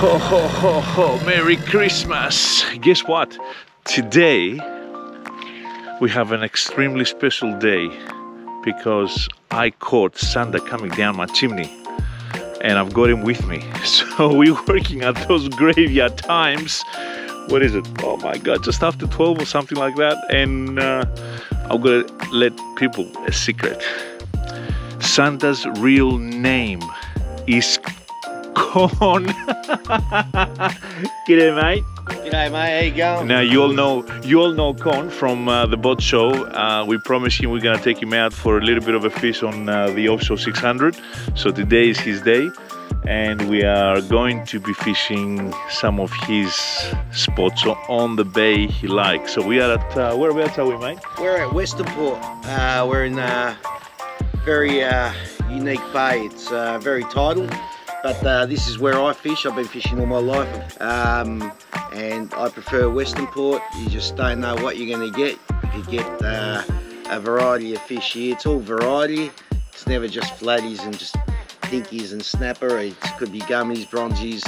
Ho ho ho ho, Merry Christmas! Guess what? Today we have an extremely special day because I caught Santa coming down my chimney and I've got him with me. So we're working at those graveyard times. What is it? Oh my God, just after 12 or something like that. And uh, I'm gonna let people a secret. Santa's real name is Con. G'day, mate. G'day, mate. How you going? Now you all know you all know Con from uh, the boat show. Uh, we promised him we're gonna take him out for a little bit of a fish on uh, the offshore 600. So today is his day, and we are going to be fishing some of his spots on the bay he likes. So we are at uh, whereabouts are we, mate? We're at Western Port. Uh, we're in a very uh, unique bay. It's uh, very tidal. But uh, this is where I fish. I've been fishing all my life. Um, and I prefer Western Port. You just don't know what you're going to get. You could get uh, a variety of fish here. It's all variety. It's never just flatties and just dinkies and snapper. It could be gummies, bronzies,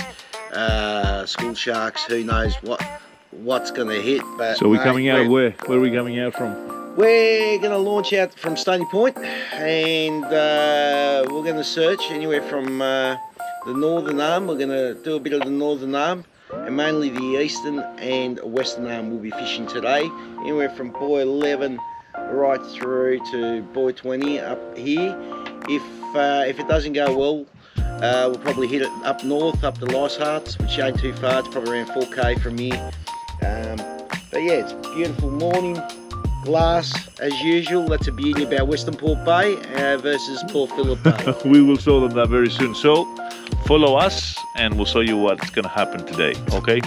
uh, school sharks. Who knows what what's going to hit. But So we're coming out of where? Where are we coming out from? we're going to launch out from Stony Point and uh, we're going to search anywhere from uh, the northern arm. We're going to do a bit of the northern arm and mainly the eastern and western arm we'll be fishing today. Anywhere from buoy 11 right through to buoy 20 up here. If, uh, if it doesn't go well, uh, we'll probably hit it up north, up to Lice Hearts, which ain't too far. It's probably around 4k from here. Um, but yeah, it's beautiful morning glass as usual. That's a beauty about Western Port Bay uh, versus Port Phillip Bay. we will show them that very soon. So follow us and we'll show you what's gonna happen today, okay?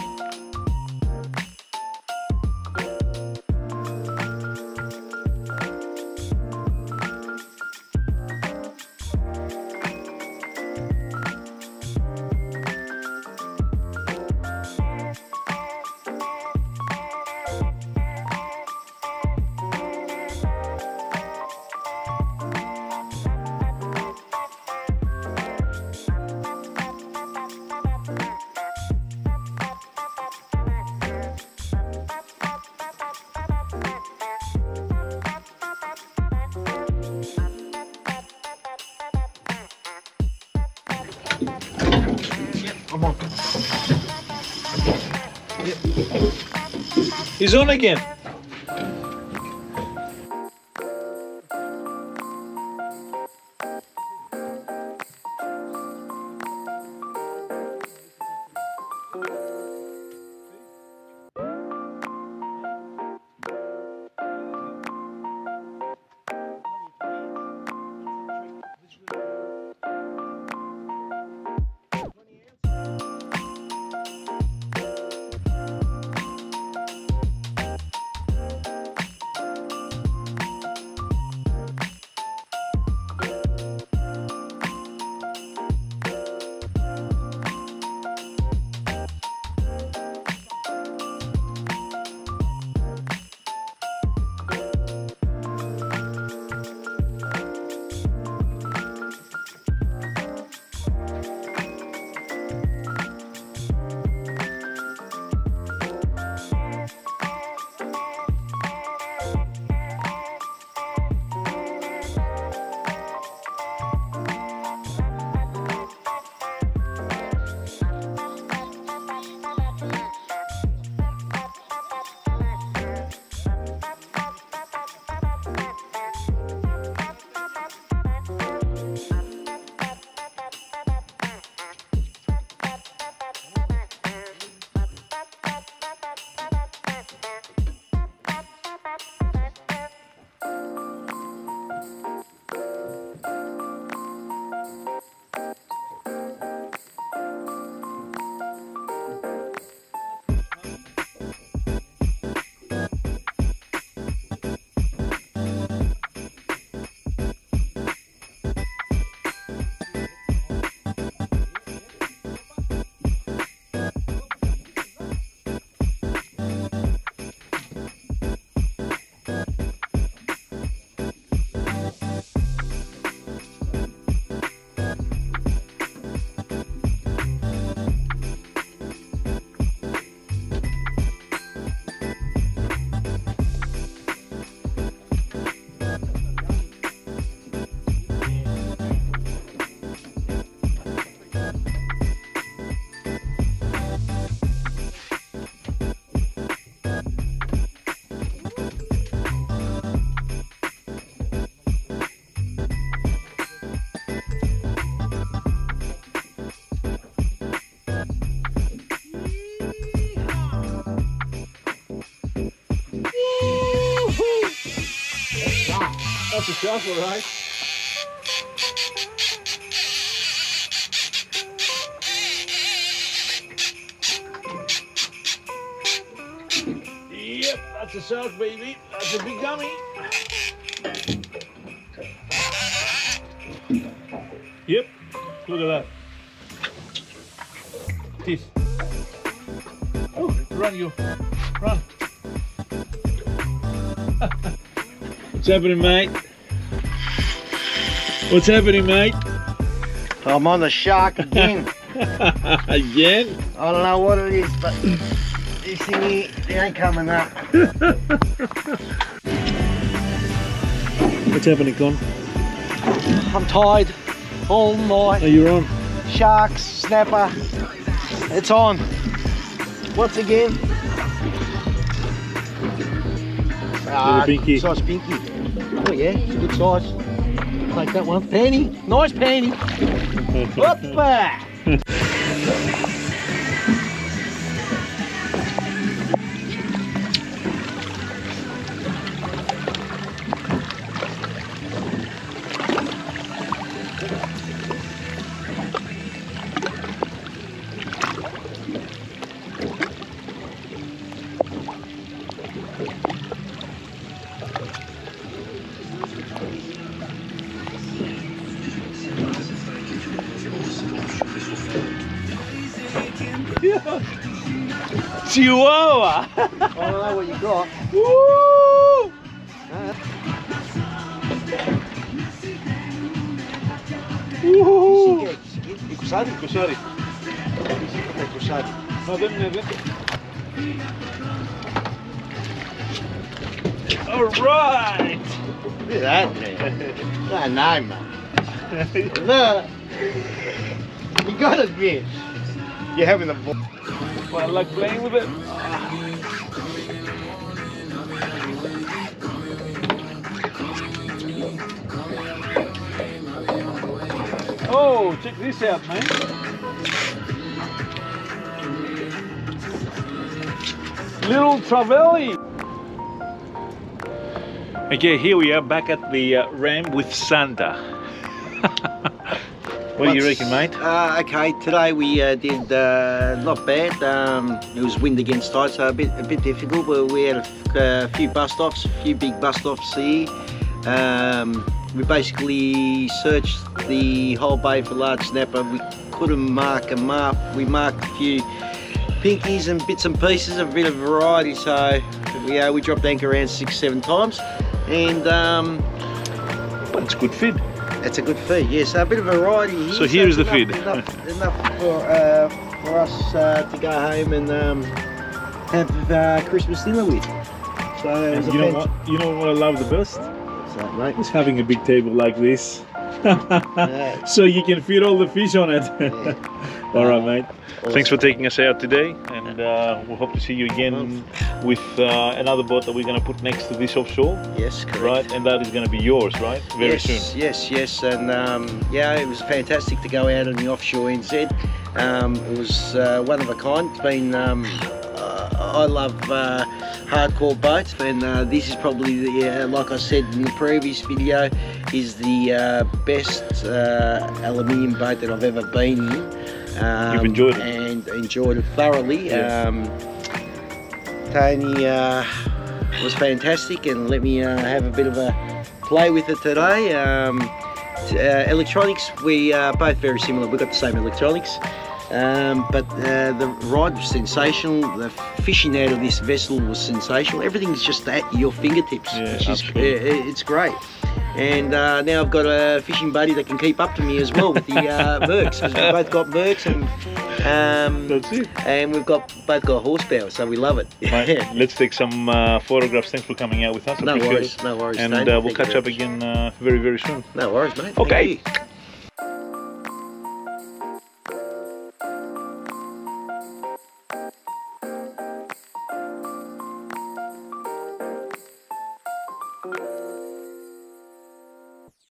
He's on again. A shark, all right. Yep, that's a shark, baby. That's a big gummy. Yep, look at that. Teeth. Oh, run you. Run. What's happening, mate? What's happening, mate? I'm on the shark again. Again? I don't know what it is, but this thing here, it ain't coming up. What's happening, Con? I'm tired all night. Are you on? Sharks, snapper, it's on. Once again. Ah, pinky. Size pinky. Oh yeah, it's a good size. Take that one. Penny, nice penny. Hoppa! Chihuahua! I don't know what you got. Woo! Woo! Kusari? Kusari. Okay, kusari. No, ven, ven, ven. All right. Look at that, man. no, no, man. Look. You gotta admit, you're having a I like playing with it. Oh, check this out, man. Little trevally. Okay, here we are back at the uh, Ram with Santa. What do you reckon, mate? Uh, okay, today we uh, did uh, not bad. Um, it was wind against tide, so a bit a bit difficult, but we had a, a few bust offs, a few big bust offs here. Um, we basically searched the whole bay for large snapper. We couldn't mark them up. We marked a few pinkies and bits and pieces, a bit of variety. So we uh, we dropped anchor around six, seven times, and um, That's good feed. It's a good feed, yes. A bit of variety here. So here's the enough, feed. Enough, enough for, uh, for us uh, to go home and um, have uh, Christmas dinner with. So you know what? You know what I love the best? That, mate? Is having a big table like this. Yeah. so you can feed all the fish on it. Yeah. All right, mate. Awesome. Thanks for taking us out today, and uh, we'll hope to see you again with uh, another boat that we're going to put next to this offshore, Yes, correct. right? And that is going to be yours, right? Very yes, soon. Yes, yes, and um, yeah, it was fantastic to go out on the offshore NZ. Um, it was uh, one of a kind. It's been, um, uh, I love uh, hardcore boats, and uh, this is probably the, uh, like I said in the previous video, is the uh, best uh, aluminium boat that I've ever been in. Um, You've enjoyed it? and enjoyed it thoroughly. Yeah. Um, Tony uh, was fantastic and let me uh, have a bit of a play with it today. Um, uh, electronics, we are both very similar. We've got the same electronics. Um, but uh, the ride was sensational. The fishing out of this vessel was sensational. Everything's just at your fingertips. Yeah, which is, uh, it's great. And uh, now I've got a fishing buddy that can keep up to me as well with the uh, Mercs. 'cause We've both got Mercs and um, That's it. and we've got both got horsepower, so we love it. Let's take some uh, photographs. Thanks for coming out with us. no worries, it. no worries. And uh, we'll catch up again uh, very, very soon. No worries, mate. Okay.